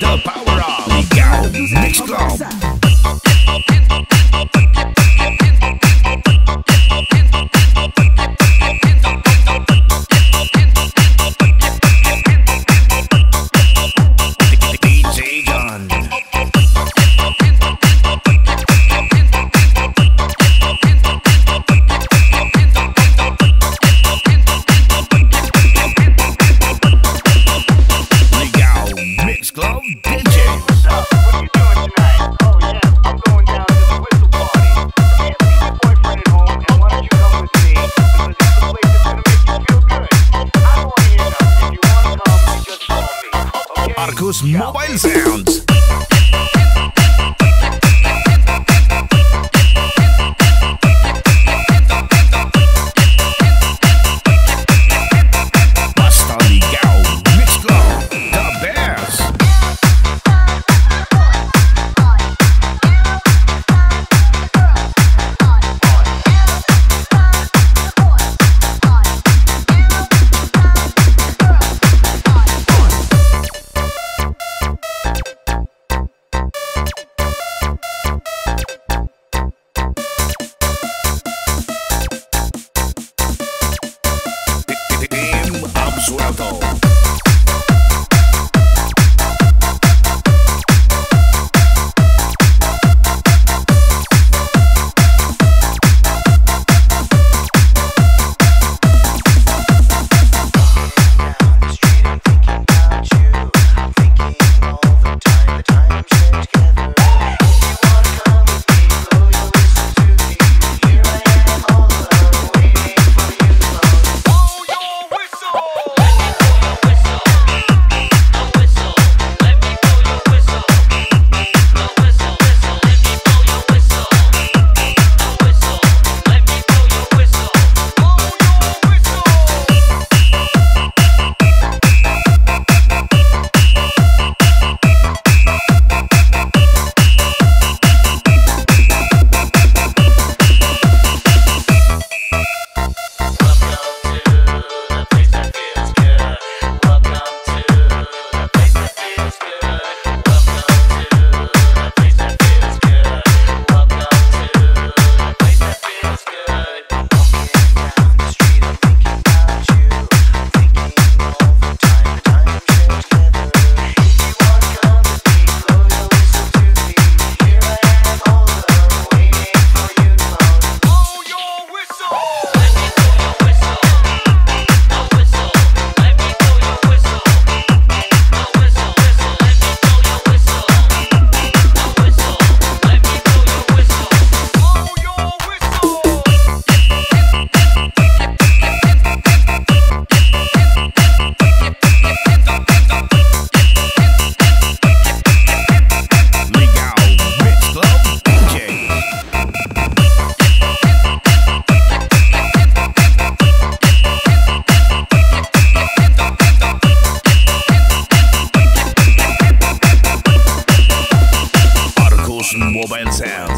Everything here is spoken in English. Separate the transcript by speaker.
Speaker 1: the power of Mixcloud. Me. Okay?
Speaker 2: Arcus
Speaker 1: Ciao.
Speaker 2: Mobile Sounds. Mobile Sounds.